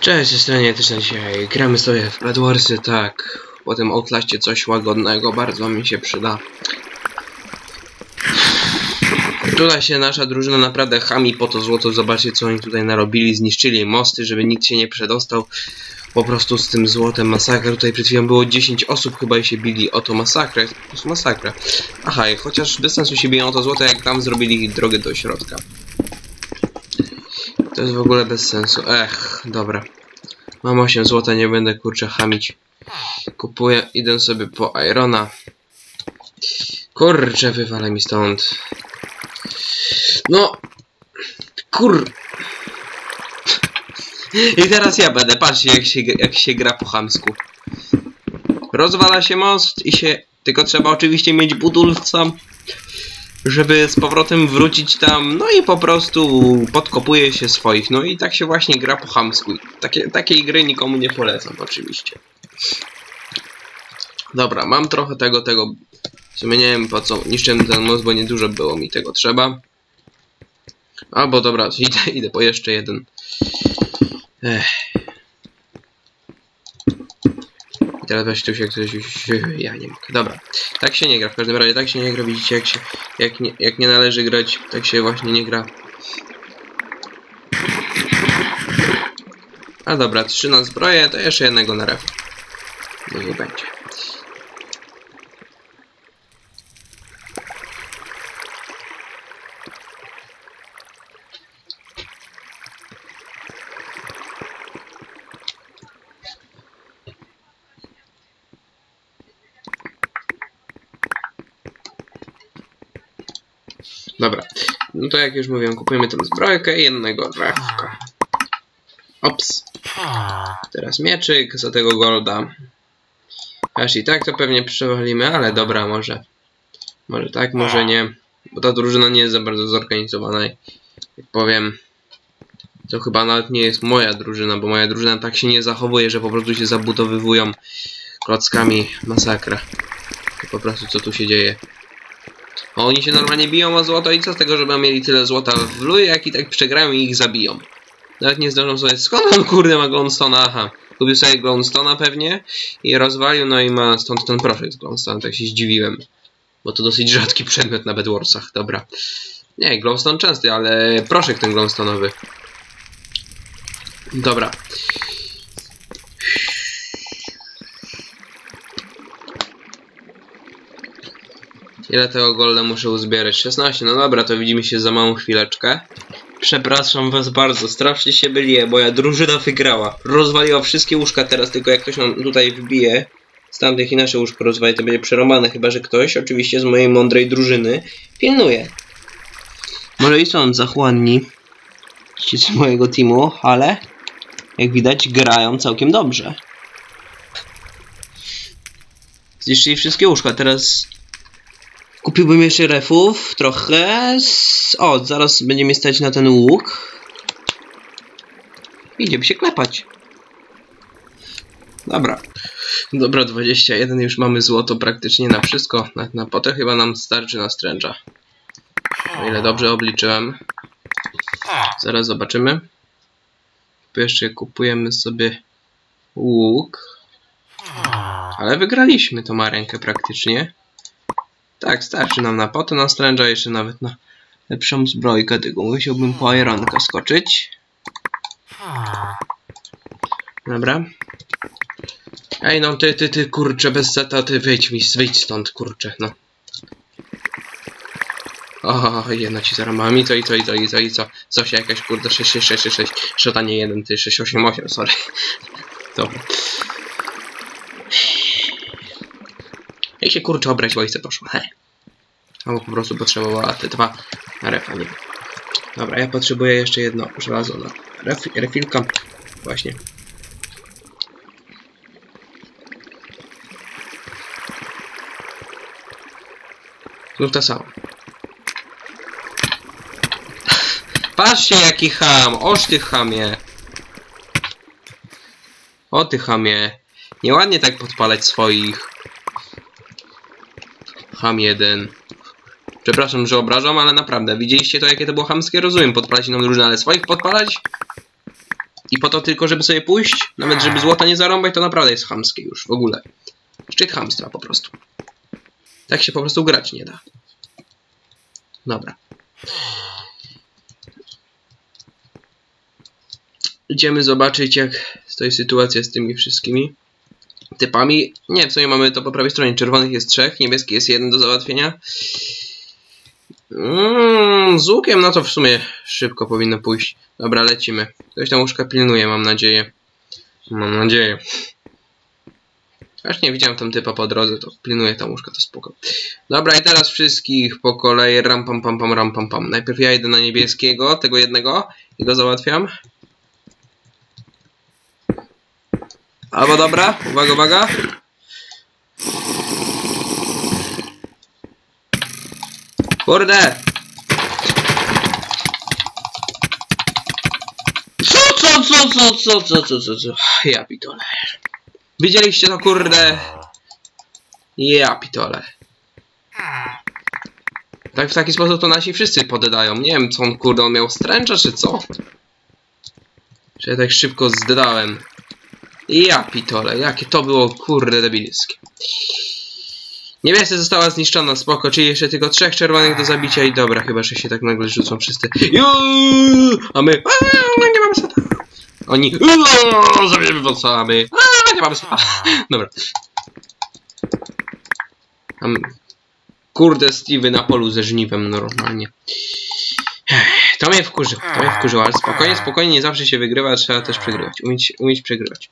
Cześć, z strony też na dzisiaj. Gramy sobie w Bedwarsy, tak. Po tym Outlaście coś łagodnego, bardzo mi się przyda. Tutaj się nasza drużyna naprawdę chami po to złoto. Zobaczcie co oni tutaj narobili. Zniszczyli mosty, żeby nikt się nie przedostał. Po prostu z tym złotem masakra. Tutaj przed chwilą było 10 osób chyba i się bili o to masakra. Jest po prostu masakra. Aha, i chociaż sensu się biją o to złoto, jak tam zrobili drogę do środka. To jest w ogóle bez sensu. Ech, dobra. Mam 8 złota, nie będę kurczę chamić. Kupuję, idę sobie po Irona. Kurczę, wywalę mi stąd. No. Kur... I teraz ja będę, patrzcie jak się, jak się gra po chamsku. Rozwala się most i się... Tylko trzeba oczywiście mieć budulca, żeby z powrotem wrócić tam, no i po prostu podkopuje się swoich. No i tak się właśnie gra po chamsku. Takie, takiej gry nikomu nie polecam oczywiście. Dobra, mam trochę tego, tego... W sumie nie wiem po co niszczyłem ten most, bo niedużo było mi tego trzeba. Albo dobra, idę, idę po jeszcze jeden. Ech. Teraz weź tu się ktoś... Ja nie mogę. Dobra. Tak się nie gra, w każdym razie tak się nie gra, widzicie jak się... Jak nie, jak nie należy grać, tak się właśnie nie gra. A dobra, trzy na zbroję, to jeszcze jednego na ref. Niech będzie. Dobra, no to jak już mówiłem, kupujemy tę zbrojkę i jednego refka. Ops. Teraz mieczyk za tego golda. Aż i tak to pewnie przewalimy, ale dobra, może. Może tak, może nie. Bo ta drużyna nie jest za bardzo zorganizowana. Jak powiem, to chyba nawet nie jest moja drużyna, bo moja drużyna tak się nie zachowuje, że po prostu się zabudowywują klockami masakra. To po prostu co tu się dzieje. Oni się normalnie biją o złoto i co z tego, żeby mieli tyle złota w luju, jak i tak przegrają i ich zabiją. Nawet nie zdążą sobie, skąd on kurde ma Glonstona? Aha, kupił sobie Glonstona pewnie i rozwalił, no i ma stąd ten proszek z Glonstona, tak się zdziwiłem. Bo to dosyć rzadki przedmiot na Bedwarsach, dobra. Nie, Glowstone częsty, ale proszek ten Glowstone'owy. Dobra. Ile tego golda muszę uzbierać? 16, no dobra, to widzimy się za małą chwileczkę. Przepraszam was bardzo, strasznie się bylię, moja drużyna wygrała. Rozwaliła wszystkie łóżka teraz, tylko jak ktoś nam tutaj wbije z tamtych i nasze łóżko rozwali, to będzie przerąbane, chyba że ktoś, oczywiście z mojej mądrej drużyny, pilnuje. Może i są zachłanni ci z mojego teamu, ale jak widać grają całkiem dobrze. Zniszczyli wszystkie łóżka, teraz Kupiłbym jeszcze refów trochę. O, zaraz będzie mi stać na ten łuk. Idziemy się klepać. Dobra. Dobra, 21 już mamy złoto praktycznie na wszystko. Na, na potę chyba nam starczy na stręcza. O ile dobrze obliczyłem. Zaraz zobaczymy. Jeszcze kupujemy sobie łuk. Ale wygraliśmy tą rękę praktycznie. Tak, starczy nam na potę na stręża, jeszcze nawet na lepszą zbrojkę, tylko musiałbym po ironkę skoczyć. Dobra. Ej, no ty, ty, ty, kurczę, bez seta, ty wyjdź mi, wyjdź stąd, kurczę, no. O, jedna ci zarąbami, to i to i to i to i co? Co się jakaś, kurde, 6, 6, 6, 6, 6, szota nie jeden, ty, 6, 8, 8, sorry. Dobra. Jak się kurczę obrać wojce poszło, he. Albo po prostu potrzebowała te dwa refa, nie Dobra, ja potrzebuję jeszcze jedno żelazo na ref, refilka. Właśnie. Znów ta sama. Patrzcie jaki ham! Oż ty chamie! O ty chamie! Nieładnie tak podpalać swoich. Ham jeden. Przepraszam, że obrażam, ale naprawdę, widzieliście to, jakie to było chamskie? Rozumiem, podpalać inną drużynę, ale swoich podpalać? I po to tylko, żeby sobie pójść, nawet żeby złota nie zarąbać, to naprawdę jest chamskie już w ogóle. Szczyt chamstwa po prostu. Tak się po prostu grać nie da. Dobra. Idziemy zobaczyć, jak stoi sytuacja z tymi wszystkimi typami. Nie, co nie mamy to po prawej stronie. Czerwonych jest trzech, niebieski jest jeden do załatwienia. Mm, z łukiem, no to w sumie szybko powinno pójść. Dobra, lecimy. Ktoś tam łóżka pilnuje, mam nadzieję. Mam nadzieję. Aż nie widziałem tam typa po drodze, to pilnuje tam łóżka, to spoko. Dobra, i teraz wszystkich po kolei ram pam pam pam ram pam pam. Najpierw ja idę na niebieskiego, tego jednego i go załatwiam. Albo dobra, uwaga, uwaga. Kurde! Co, co, co, co, co, co, co, co, co? Ja pitole. Widzieliście to, kurde? Ja pitole. Tak w taki sposób to nasi wszyscy poddają. Nie wiem, co on, kurde, on miał stręcza, czy co? Czy ja tak szybko zdałem. Ja pitole, jakie to było, kurde, debilskie. Niebiescy została zniszczona, spoko, czyli jeszcze tylko trzech czerwonych do zabicia i dobra, chyba, że się tak nagle rzucą wszyscy. A my, aaa, nie mamy seta. Oni, zabijemy bossa, a my, nie mamy seta. Dobra. Kurde, Steve na polu ze żniwem normalnie. Ech, To mnie wkurzyło, to mnie wkurzyło, ale spokojnie, spokojnie, nie zawsze się wygrywa, trzeba też przegrywać, umieć, umieć przegrywać.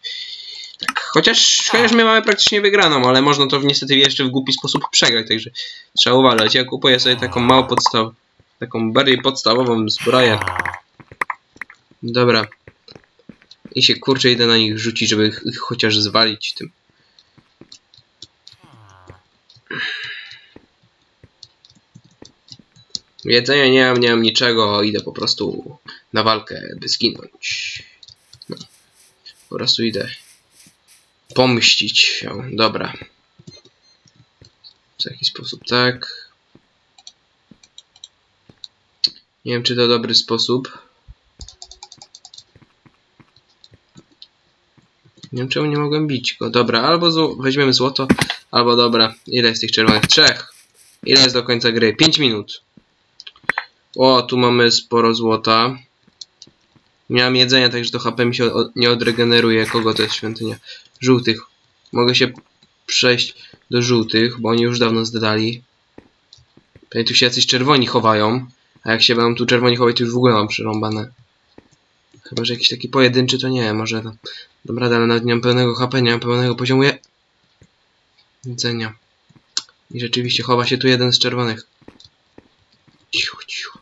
Tak, chociaż, chociaż my mamy praktycznie wygraną, ale można to niestety jeszcze w głupi sposób przegrać, także trzeba uważać. Ja kupuję sobie taką małą podstawę, taką bardziej podstawową zbroję. Dobra. I się kurczę idę na nich rzucić, żeby ich, ich chociaż zwalić tym. Jedzenia nie mam, nie mam niczego, idę po prostu na walkę, by zginąć. No. Po prostu idę pomścić się. Dobra. W jaki sposób, tak. Nie wiem, czy to dobry sposób. Nie wiem, czemu nie mogłem bić go. Dobra, albo zło weźmiemy złoto, albo dobra. Ile jest tych czerwonych? Trzech. Ile jest do końca gry? 5 minut. O, tu mamy sporo złota. Miałem jedzenia, także to HP mi się od, nie odregeneruje. Kogo to jest świątynia? Żółtych. Mogę się przejść do żółtych, bo oni już dawno zdali. Pewnie tu się jacyś czerwoni chowają. A jak się będą tu czerwoni chować, to już w ogóle mam przerąbane. Chyba, że jakiś taki pojedynczy, to nie, może to... Dobra, ale nawet nie mam pełnego HP, nie mam pełnego poziomu je... jedzenia. I rzeczywiście chowa się tu jeden z czerwonych. Ciu, ciu.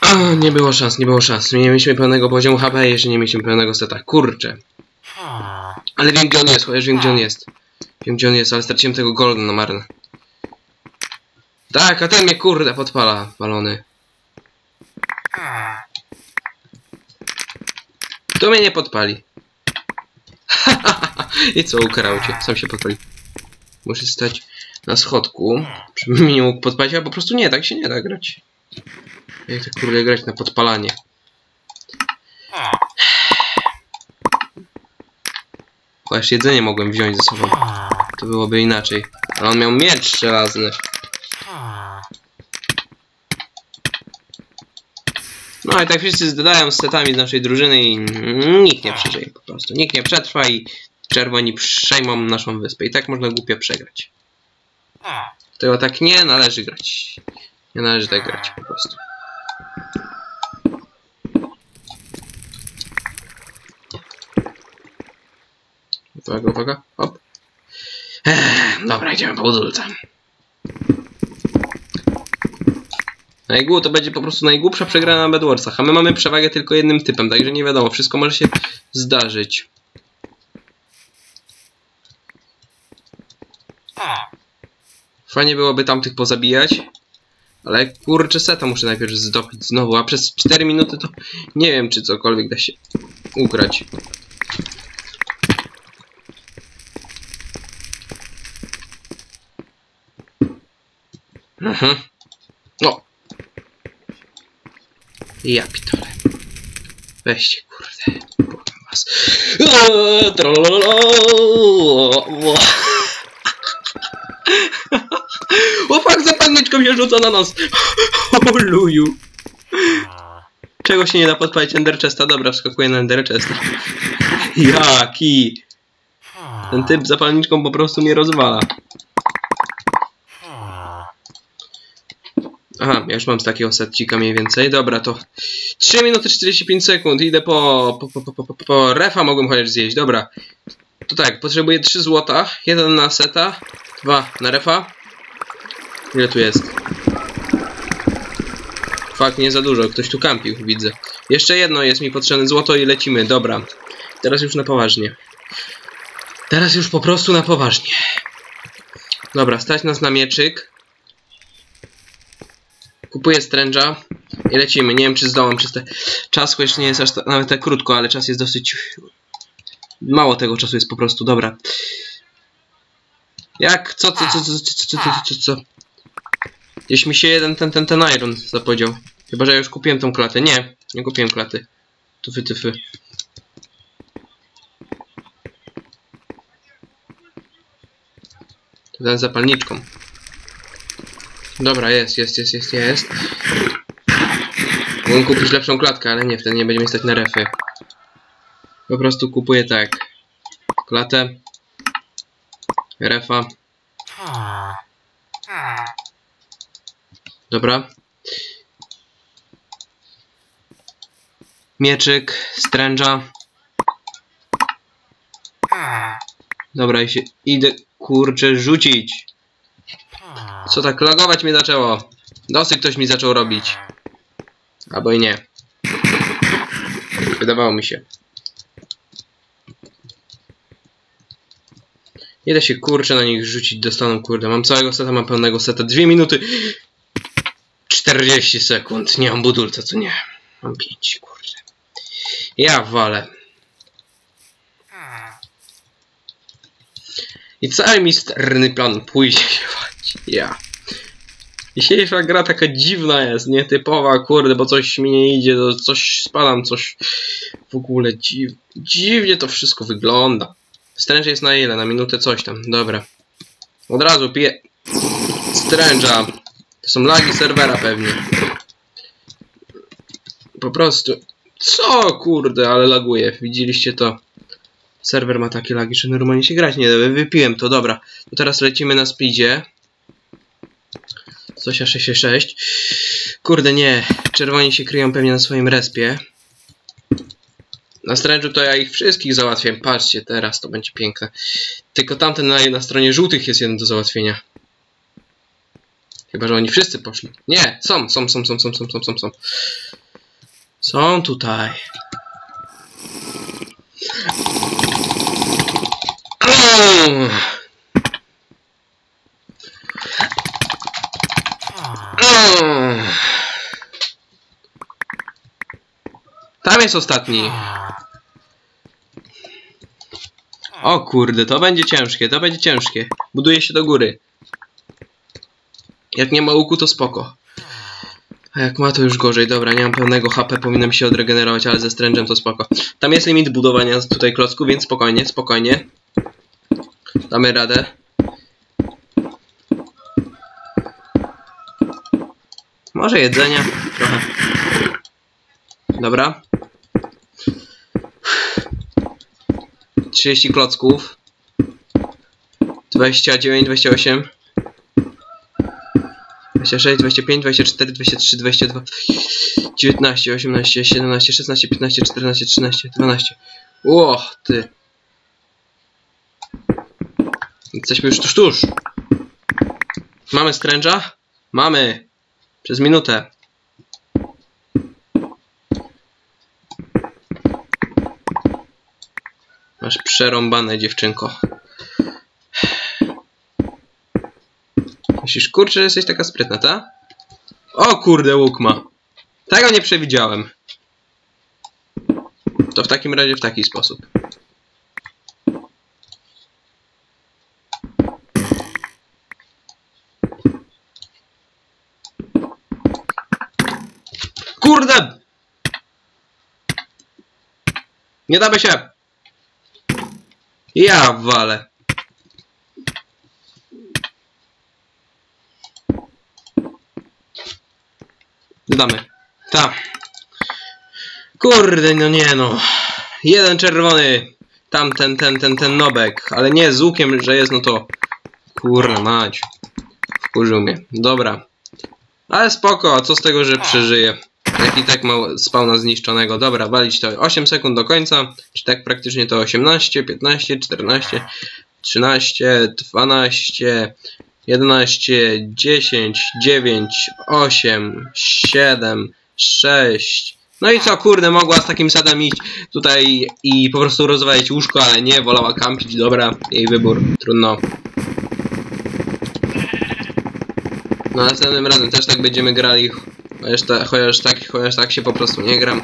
A, nie było szans, nie było szans. Nie mieliśmy pełnego poziomu HP, jeszcze nie mieliśmy pełnego seta. Kurczę. Ale wiem gdzie on jest, chociaż wiem gdzie on jest. Wiem gdzie on jest, ale straciłem tego golda na marne. Tak, a ten mnie kurde podpala, balony. To mnie nie podpali. I co, ukarał cię, sam się podpali. Muszę stać na schodku, żeby mnie nie mógł podpalić, a po prostu nie, tak się nie da grać. Jak tak kurde grać na podpalanie? Chociaż jedzenie mogłem wziąć ze sobą. To byłoby inaczej. Ale on miał miecz żelazny. No i tak wszyscy zdają z setami z naszej drużyny i nikt nie przeżyje po prostu. Nikt nie przetrwa i czerwoni przejmą naszą wyspę. I tak można głupio przegrać. Tego tak nie należy grać. Nie należy tak grać po prostu. Uwaga, uwaga, hop. Ech, dobra, idziemy po budulce. Najgłu to będzie po prostu najgłupsza przegrana na Bedwarsach, a my mamy przewagę tylko jednym typem, także nie wiadomo, wszystko może się zdarzyć. Fajnie byłoby tamtych pozabijać, ale kurczę seta muszę najpierw zdobyć znowu, a przez 4 minuty to nie wiem czy cokolwiek da się ugrać. Mhm. No. Ja pitole. Weźcie, kurde. Błagam was. Eee, tralalala. O zapalniczką się rzuca na nas. O luju. Czego się nie da podpalić Enderchesta? Dobra, wskakuję na Enderchesta. Jaki? Ten typ zapalniczką po prostu mnie rozwala. Aha, ja już mam z takiego setcika mniej więcej. Dobra, to 3 minuty 45 sekund. Idę po, po, po, po, po, refa, mogłem chociaż zjeść. Dobra. To tak, potrzebuję 3 złota. Jeden na seta, dwa na refa. Ile tu jest? Fakt, nie za dużo. Ktoś tu kampił, widzę. Jeszcze jedno jest mi potrzebne złoto i lecimy. Dobra. Teraz już na poważnie. Teraz już po prostu na poważnie. Dobra, stać nas na mieczyk. Kupuję stręża i lecimy. Nie wiem, czy zdołam przez te... Czas jeszcze nie jest aż ta... nawet tak krótko, ale czas jest dosyć... Mało tego czasu jest po prostu. Dobra. Jak? Co? Co? Co? Co? Co? Co? co, co, co? Gdzieś mi się jeden ten, ten, ten iron zapodział. Chyba, że ja już kupiłem tą klatę. Nie, nie kupiłem klaty. Tufy, tyfy. Ten zapalniczką. Dobra, jest, jest, jest, jest, jest. Mogę kupić lepszą klatkę, ale nie, wtedy nie będziemy stać na refy. Po prostu kupuję tak. Klatę. Refa. Dobra. Mieczyk, stręża. Dobra, i się idę, kurczę, rzucić. Co tak lagować mnie zaczęło? Dosyć ktoś mi zaczął robić. Albo i nie. Wydawało mi się. Idę się kurczę na nich rzucić, dostaną kurde. Mam całego seta, mam pełnego seta. Dwie minuty. 40 sekund. Nie mam budulca, co nie. Mam 5, kurde. Ja walę. I cały misterny plan pójdzie wać. Ja. Dzisiejsza gra taka dziwna jest, nietypowa, kurde, bo coś mi nie idzie, coś spadam, coś w ogóle dziw... dziwnie to wszystko wygląda. Strange jest na ile? Na minutę coś tam, dobra. Od razu piję Strange'a. To są lagi serwera pewnie. Po prostu. Co kurde, ale laguje. Widzieliście to? Serwer ma takie lagi, że normalnie się grać nie da. Wypiłem to, dobra. To teraz lecimy na speedzie. Zosia 666. Kurde, nie. Czerwoni się kryją pewnie na swoim respie. Na Strange'u to ja ich wszystkich załatwię. Patrzcie, teraz to będzie piękne. Tylko tamten na, na stronie żółtych jest jeden do załatwienia. Chyba, że oni wszyscy poszli. Nie, są, są, są, są, są, są, są, są, są. Są tutaj. Tam jest ostatni. O kurde, to będzie ciężkie, to będzie ciężkie. Buduje się do góry. Jak nie ma łuku, to spoko. A jak ma, to już gorzej. Dobra, nie mam pełnego HP, powinienem się odregenerować, ale ze strężem to spoko. Tam jest limit budowania tutaj klocku, więc spokojnie, spokojnie. Damy radę. Może jedzenia? Trochę. Dobra. 30 klocków. 29, 28. 26, 25, 24, 23, 22, 19, 18, 17, 16, 15, 14, 13, 12. Ło, ty. Jesteśmy już tuż, tuż. Mamy stręża? Mamy. Przez minutę. Masz przerąbane, dziewczynko. Myślisz, kurczę, jesteś taka sprytna, ta? O kurde, łuk ma. Tego nie przewidziałem. To w takim razie w taki sposób. Kurde! Nie damy się! Ja wale. Dodamy. Ta. Kurde, no nie no. Jeden czerwony. Tamten, ten, ten, ten nobek. Ale nie z łukiem, że jest, no to... Kurna mać. Wkurzył mnie. Dobra. Ale spoko, a co z tego, że przeżyje? Jak i tak ma spawna zniszczonego. Dobra, walić to 8 sekund do końca. Czy tak praktycznie to 18, 15, 14, 13, 12, 11, 10, 9, 8, 7, 6. No i co, kurde, mogła z takim sadem iść tutaj i po prostu rozwalić łóżko, ale nie, wolała kampić, dobra, jej wybór, trudno. No następnym razem też tak będziemy grali, chociaż, ta, chociaż, tak, chociaż tak się po prostu nie gram.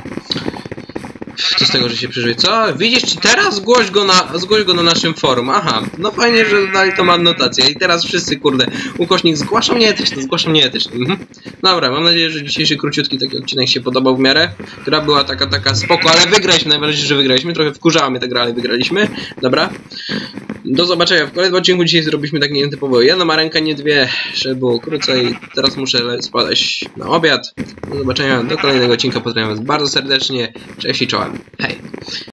Co z tego, że się przeżyje? Co? Widzisz, czy teraz zgłoś go, na, zgłoś go na naszym forum? Aha, no fajnie, że dodali tą adnotację. I teraz wszyscy, kurde, ukośnik zgłasza mnie etyczny, zgłasza mnie etyczny. Mhm. Dobra, mam nadzieję, że dzisiejszy króciutki taki odcinek się podobał w miarę. Która była taka, taka spoko, ale wygraliśmy, najważniejsze, że wygraliśmy. Trochę wkurzała mnie ta gra, ale wygraliśmy. Dobra. Do zobaczenia w kolejnym odcinku. Dzisiaj zrobiliśmy tak nietypowo jedną ma rękę, nie dwie, żeby było krócej. Teraz muszę spadać na obiad. Do zobaczenia, do kolejnego odcinka. Pozdrawiam was bardzo serdecznie. Cześć i czołem. Hej.